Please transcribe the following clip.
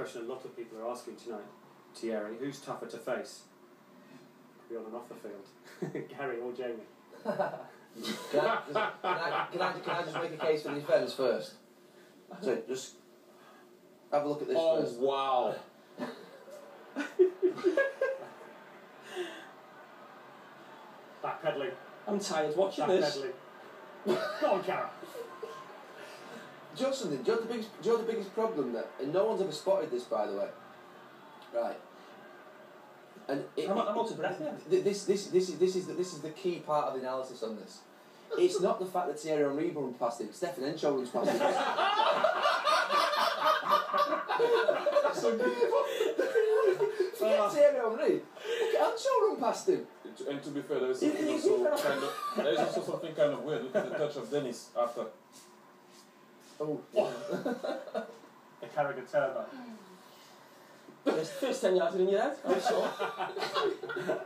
question a lot of people are asking tonight, Thierry, who's tougher to face? Be on and off the field, Gary or Jamie? Can I, can, I, can, I, can I just make a case for the defence first? So just have a look at this Oh first. wow! Backpedaling, I'm tired watching this. backpedaling. Go on, Carra. Do you know something? Do you know the biggest, do you know the biggest problem that, and no one's ever spotted this, by the way. Right. And it, I'm, I'm out of breath now. th- this, this, this is this is the, this is the key part of the analysis on this. It's not the fact that Thierry Henry runs past him. Stefan Henchoz runs past him. Forget Thierry Henry. Look at Henchoz run past him. And to be fair, there is something also kind of there is also something kind of weird. Look at the touch of Dennis after. Oh. The Carragher turbo. First, first 10 yards are in your head, I'm sure.